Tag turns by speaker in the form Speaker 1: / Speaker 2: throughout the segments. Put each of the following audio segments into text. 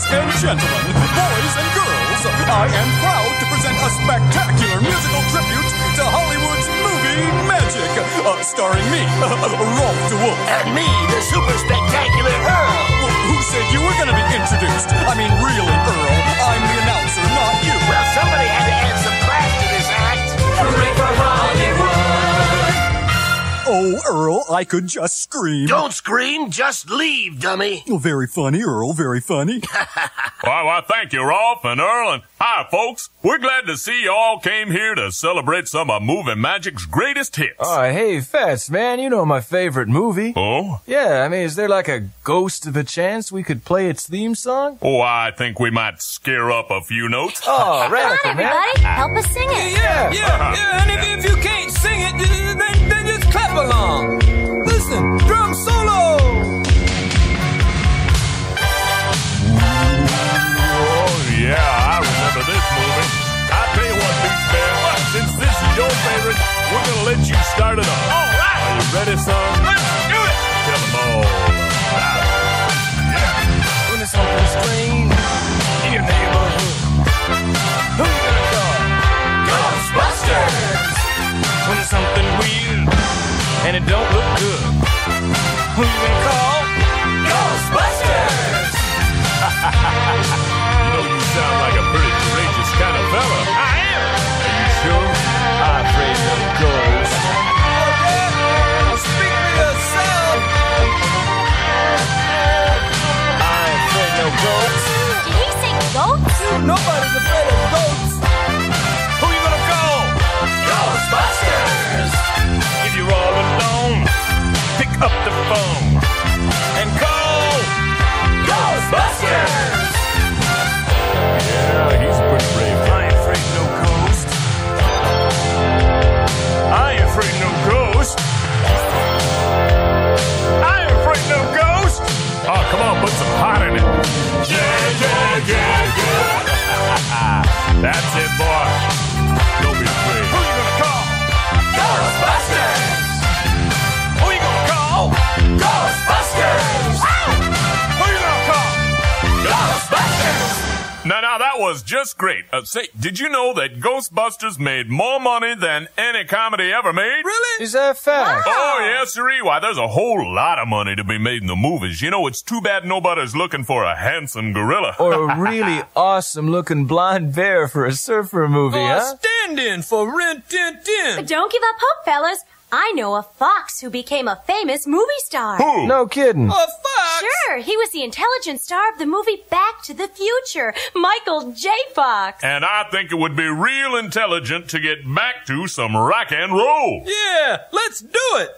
Speaker 1: Ladies and gentlemen, boys and girls, I am proud to present a spectacular musical tribute to Hollywood's movie Magic, uh, starring me, Rolfe DeWolfe.
Speaker 2: And me, the super spectacular Earl.
Speaker 1: Well, who said you were going to be introduced? I mean, really, Earl. I'm the announcer, not you.
Speaker 2: Well, somebody had to
Speaker 1: Oh, Earl, I could just scream.
Speaker 2: Don't scream, just leave, dummy.
Speaker 1: Oh, very funny, Earl, very funny.
Speaker 3: Why, why, thank you, Rolfe and Earl, and hi, folks. We're glad to see you all came here to celebrate some of Movie Magic's greatest hits.
Speaker 4: Oh, hey, Fatz, man, you know my favorite movie.
Speaker 3: oh?
Speaker 4: Yeah, I mean, is there like a ghost of a chance we could play its theme song?
Speaker 3: Oh, I think we might scare up a few notes.
Speaker 4: Oh,
Speaker 5: Come
Speaker 4: radical,
Speaker 5: on,
Speaker 4: man.
Speaker 5: everybody. Help us sing it.
Speaker 4: Yeah,
Speaker 6: Yeah, yeah,
Speaker 3: ready, son? Let's do it. Tell them all about it.
Speaker 4: When there's something strange
Speaker 3: That's it, boy. Was just great. Uh, say, did you know that Ghostbusters made more money than any comedy ever made?
Speaker 6: Really?
Speaker 4: Is that fact?
Speaker 3: Oh, yes, sirree. Why, there's a whole lot of money to be made in the movies. You know, it's too bad nobody's looking for a handsome gorilla.
Speaker 4: Or a really awesome looking blonde bear for a surfer movie,
Speaker 6: Or
Speaker 4: huh?
Speaker 6: stand in for Rin Tin Tin.
Speaker 5: Don't give up hope, fellas. I know a fox who became a famous movie star.
Speaker 3: Who?
Speaker 4: No kidding.
Speaker 6: A fox.
Speaker 5: Sure, he was the intelligent star of the movie Back to the Future, Michael J. Fox.
Speaker 3: And I think it would be real intelligent to get back to some rock and roll.
Speaker 6: Yeah, let's do it.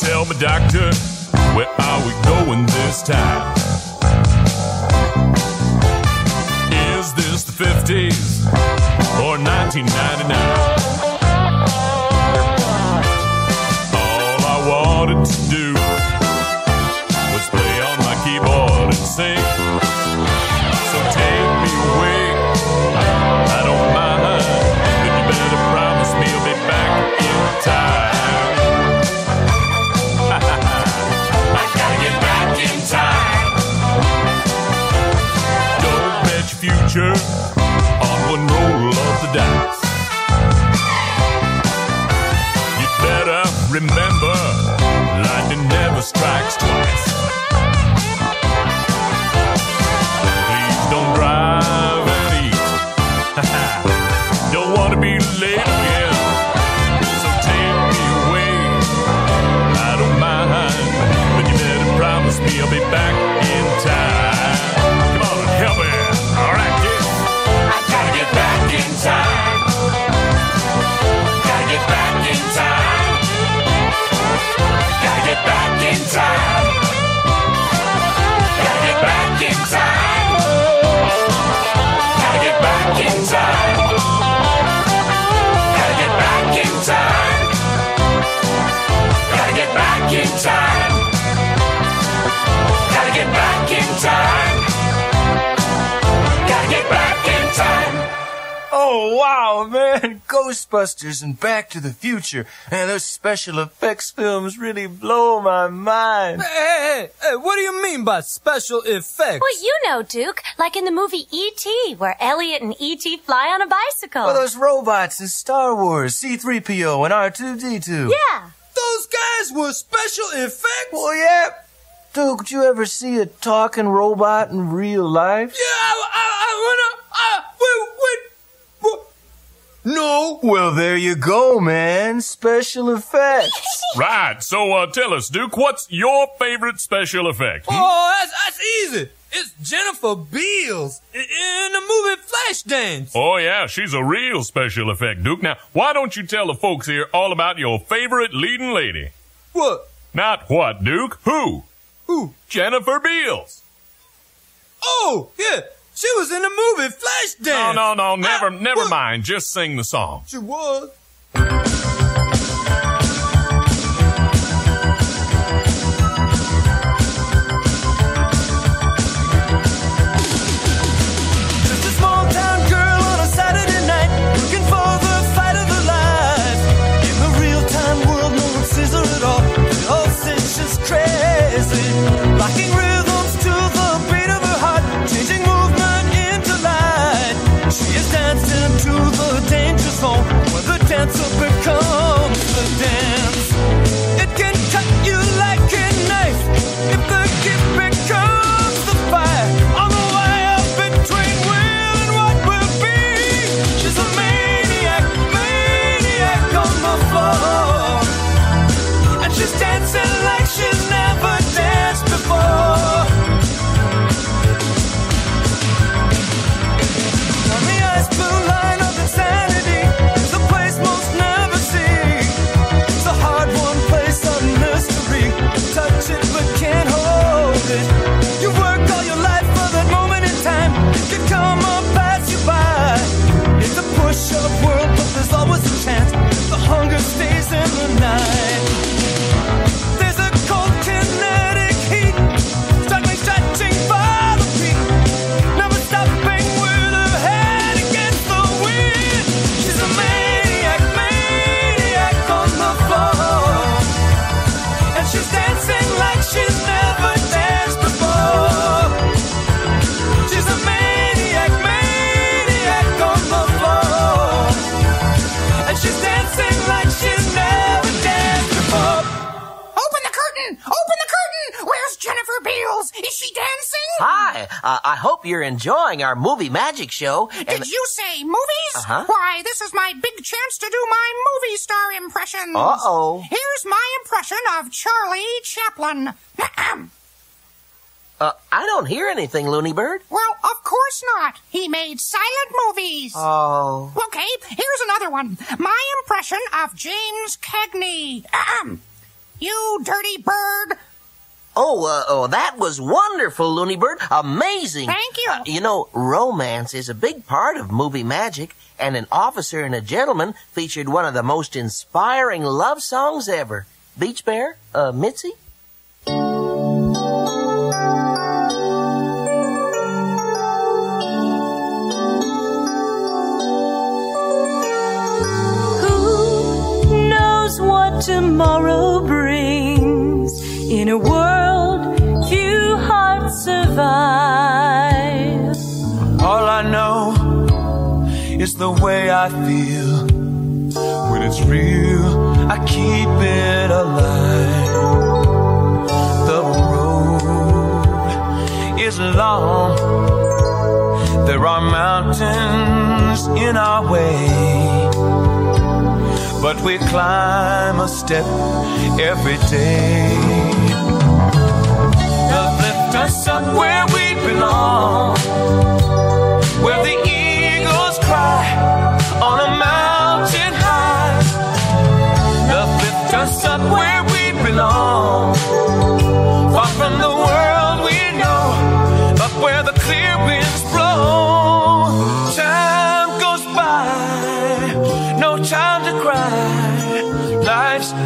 Speaker 3: Tell me, doctor, where are we going this time? Is this the 50s or 1999? All I wanted to do remember, lightning never strikes twice. Please don't drive and eat. don't wanna be late again. So take me away. I don't mind, but you better promise me I'll be back
Speaker 2: Oh,
Speaker 7: wow, man, Ghostbusters and Back to the Future and those special effects films really blow my mind.
Speaker 4: Hey, hey, hey, hey, what do you mean by special effects?
Speaker 5: Well, you know, Duke, like in the movie E.T., where Elliot and E.T. fly on a bicycle.
Speaker 7: Well, those robots in Star Wars, C-3PO and R2-D2.
Speaker 5: yeah.
Speaker 4: Those guys were special effects?
Speaker 7: Well, yeah. Duke, did you ever see a talking robot in real life?
Speaker 4: Yeah, I, I, I wanna, I, wait, wait, what? No.
Speaker 7: Well, there you go, man. Special effects.
Speaker 3: Right. So uh, tell us, Duke, what's your favorite special effect? hmm?
Speaker 4: Oh, that's, that's easy. It's Jennifer Beals in the movie Flashdance.
Speaker 3: Oh, yeah, she's a real special effect, Duke. Now, why don't you tell the folks here all about your favorite leading lady?
Speaker 4: What?
Speaker 3: Not what, Duke? Who?
Speaker 4: Who?
Speaker 3: Jennifer Beals.
Speaker 4: Oh, yeah. She was in the movie Flashdance.
Speaker 3: No, no, no, never,
Speaker 4: I-
Speaker 3: never
Speaker 4: what?
Speaker 3: mind. Just sing the song.
Speaker 4: She was.
Speaker 2: Uh, I hope you're enjoying our movie magic show.
Speaker 8: Did you say movies?
Speaker 2: Uh-huh.
Speaker 8: Why, this is my big chance to do my movie star impressions.
Speaker 2: Uh-oh.
Speaker 8: Here's my impression of Charlie Chaplin.
Speaker 2: Uh, I don't hear anything, Looney Bird.
Speaker 8: well, of course not. He made silent movies.
Speaker 2: Oh.
Speaker 8: Okay, here's another one. My impression of James Cagney. You dirty bird.
Speaker 2: Oh, uh, oh, that was wonderful, Looney Bird. Amazing.
Speaker 8: Thank you.
Speaker 2: Uh, you know, romance is a big part of movie magic, and an officer and a gentleman featured one of the most inspiring love songs ever. Beach Bear, uh, Mitzi?
Speaker 5: Who knows what tomorrow brings in a world
Speaker 7: the way I feel. When it's real, I keep it alive. The road is long. There are mountains in our way. But we climb a step every day. Love lift us up where we belong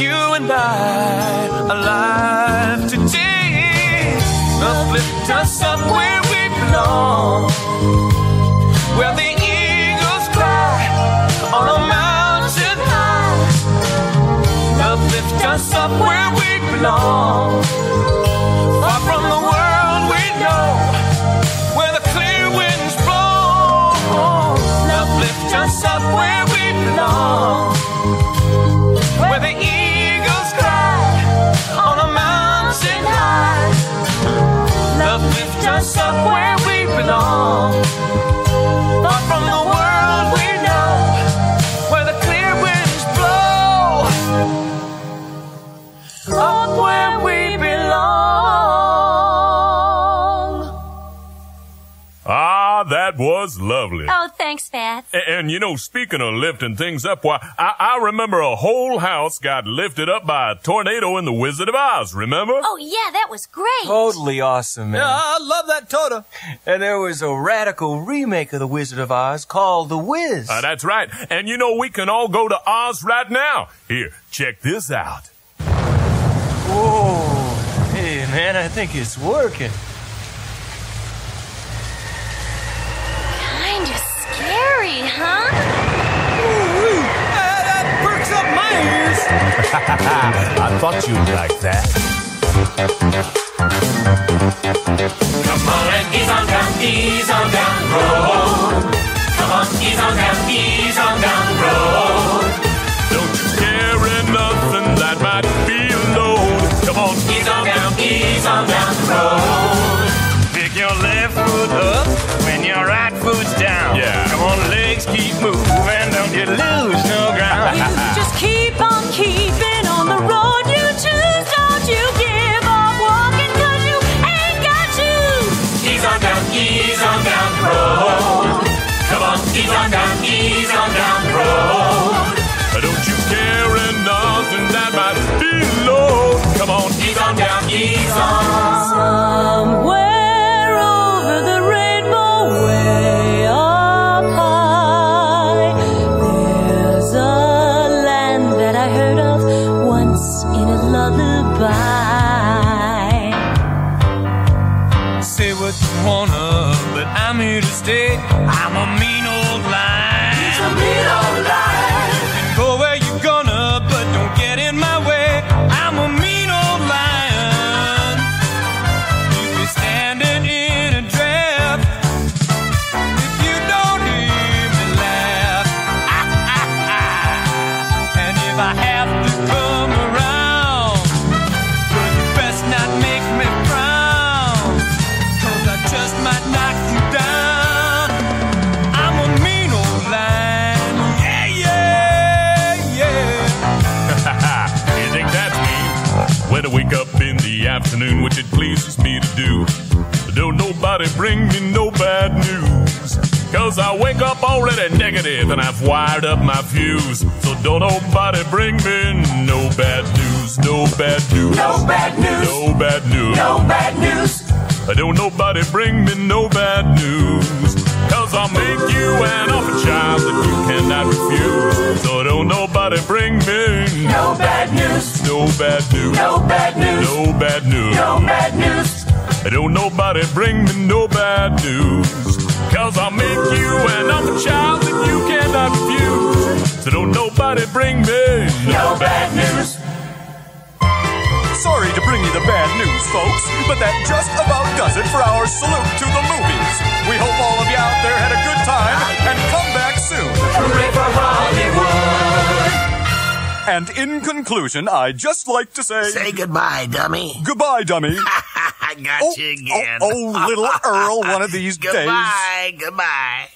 Speaker 7: you and I alive today. Uplift us up where we belong, where the eagles cry on a mountain high. Uplift us up where we belong, far from the world we know, where the clear winds blow. Uplift us up where we belong. Us up where we belong. Far from the world we know, where the clear winds blow. Up where we belong.
Speaker 3: Ah, that was lovely.
Speaker 5: Oh, thanks, Fatz.
Speaker 3: A- And, you know, speaking of lifting things up, why, I, I remember a whole house got lifted up by a tornado in The Wizard of Oz, remember?
Speaker 5: Oh, yeah, that was great.
Speaker 7: Totally awesome, man.
Speaker 6: Yeah, I love that Toto.
Speaker 7: And there was a radical remake of The Wizard of Oz called The Wiz.
Speaker 3: Uh, that's right. And you know, we can all go to Oz right now. Here, check this out.
Speaker 7: Whoa. Hey, man, I think it's working.
Speaker 5: Kind of scary, huh?
Speaker 6: Uh, that perks up my ears.
Speaker 3: I thought you'd like that.
Speaker 9: Come on and ease on down, ease on down road. Come on, ease on down, ease on down road. Down, ease on down the road.
Speaker 7: don't you
Speaker 3: carry nothing that might be a load. Come on,
Speaker 9: Ease on down, ease on.
Speaker 5: Somewhere over the rainbow, way up high, there's a land that I heard of once in a lullaby.
Speaker 7: Say what you wanna, but I'm here to stay. I'm a mean old
Speaker 3: nobody bring me no bad news. Cause I wake up already negative and I've wired up my fuse. So don't nobody bring me no bad news, no bad news.
Speaker 9: No bad news.
Speaker 3: No bad news.
Speaker 9: No bad news.
Speaker 3: Don't nobody bring me no bad news. Cause I'll make you an offer, child, that you cannot refuse. So don't nobody bring me
Speaker 9: No bad news.
Speaker 3: no bad news.
Speaker 9: No bad news.
Speaker 3: No bad news.
Speaker 9: No bad news.
Speaker 3: Don't nobody bring me no bad news. Cause I'll make you an offer, child, that you cannot refuse. So don't nobody bring me
Speaker 9: No bad news.
Speaker 1: Sorry to bring you the bad news, folks, but that just about does it for our salute to the movies. We hope all of you out there had a good time and come back soon.
Speaker 9: Hooray for Hollywood.
Speaker 1: And in conclusion, I'd just like to say,
Speaker 2: Say goodbye, dummy.
Speaker 1: goodbye, dummy.
Speaker 2: I got
Speaker 1: Oh,
Speaker 2: you oh, again.
Speaker 1: oh, oh, little Earl, one of these days.
Speaker 2: goodbye, goodbye.